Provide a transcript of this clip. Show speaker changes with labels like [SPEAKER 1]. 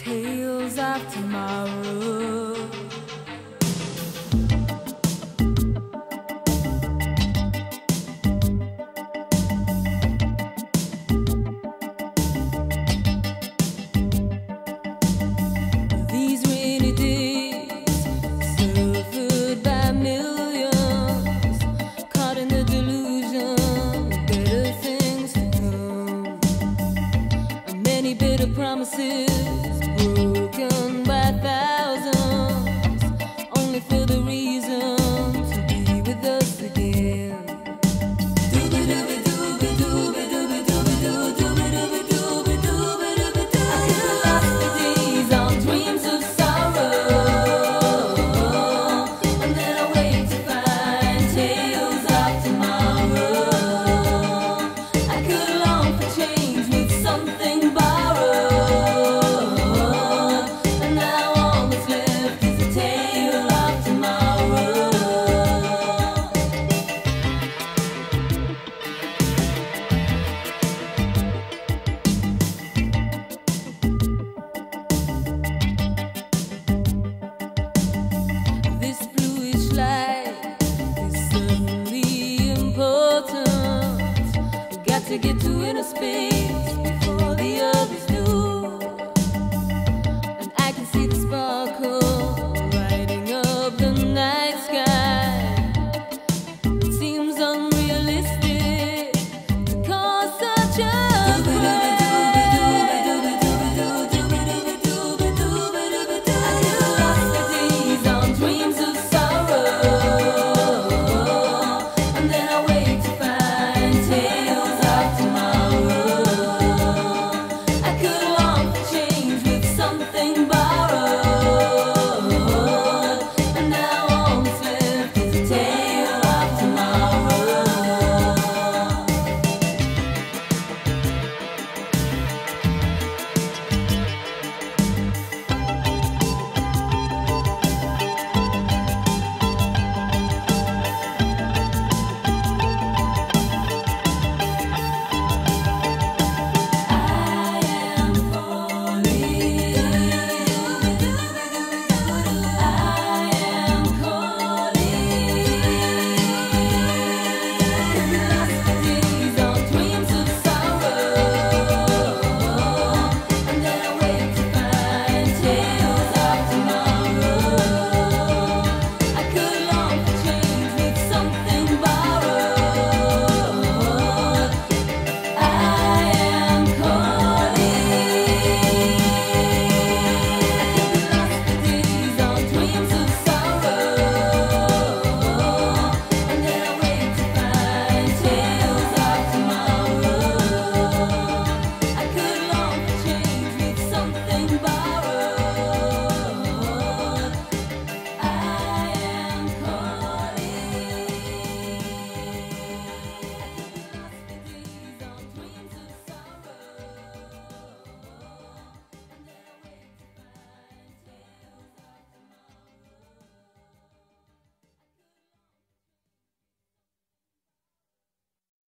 [SPEAKER 1] tales of tomorrow. These rainy days, suffered by millions, caught in the delusion, better things to come. Many bitter promises. to get to inner space.